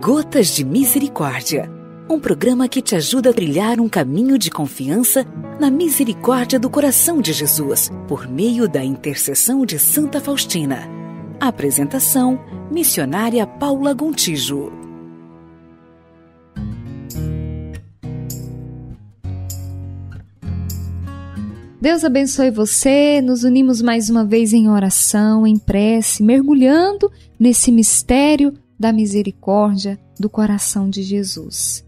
Gotas de Misericórdia um programa que te ajuda a trilhar um caminho de confiança na misericórdia do coração de Jesus, por meio da intercessão de Santa Faustina. Apresentação: Missionária Paula Gontijo. Deus abençoe você. Nos unimos mais uma vez em oração, em prece, mergulhando nesse mistério da misericórdia do coração de Jesus.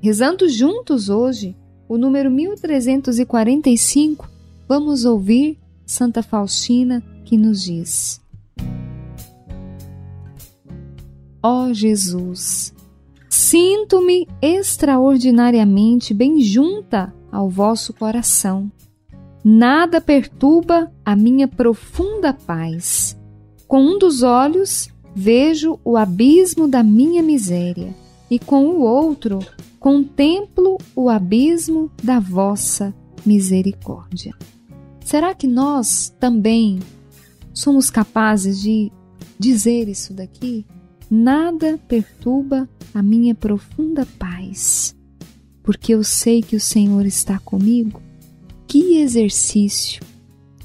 Rezando juntos hoje o número 1345, vamos ouvir Santa Faustina que nos diz: Ó oh Jesus, sinto-me extraordinariamente bem junta ao vosso coração. Nada perturba a minha profunda paz. Com um dos olhos vejo o abismo da minha miséria, e com o outro contemplo o abismo da vossa misericórdia. Será que nós também somos capazes de dizer isso daqui? Nada perturba a minha profunda paz, porque eu sei que o Senhor está comigo. Que exercício!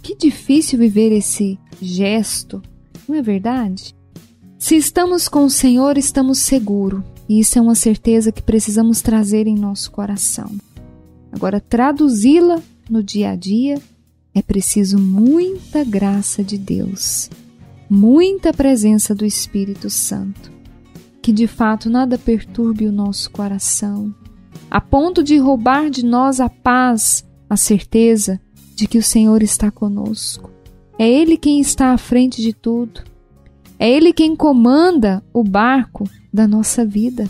Que difícil viver esse gesto, não é verdade? Se estamos com o Senhor, estamos seguros e isso é uma certeza que precisamos trazer em nosso coração. Agora, traduzi-la no dia a dia é preciso muita graça de Deus, muita presença do Espírito Santo, que de fato nada perturbe o nosso coração, a ponto de roubar de nós a paz, a certeza de que o Senhor está conosco. É Ele quem está à frente de tudo. É Ele quem comanda o barco da nossa vida.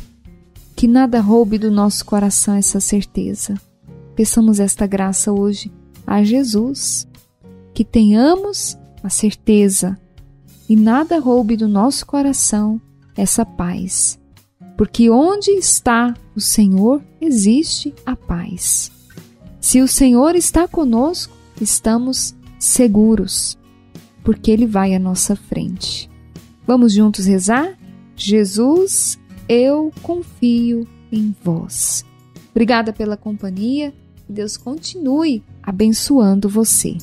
Que nada roube do nosso coração essa certeza. Peçamos esta graça hoje a Jesus. Que tenhamos a certeza e nada roube do nosso coração essa paz. Porque onde está o Senhor, existe a paz. Se o Senhor está conosco, estamos seguros, porque Ele vai à nossa frente. Vamos juntos rezar? Jesus, eu confio em vós. Obrigada pela companhia. Deus continue abençoando você.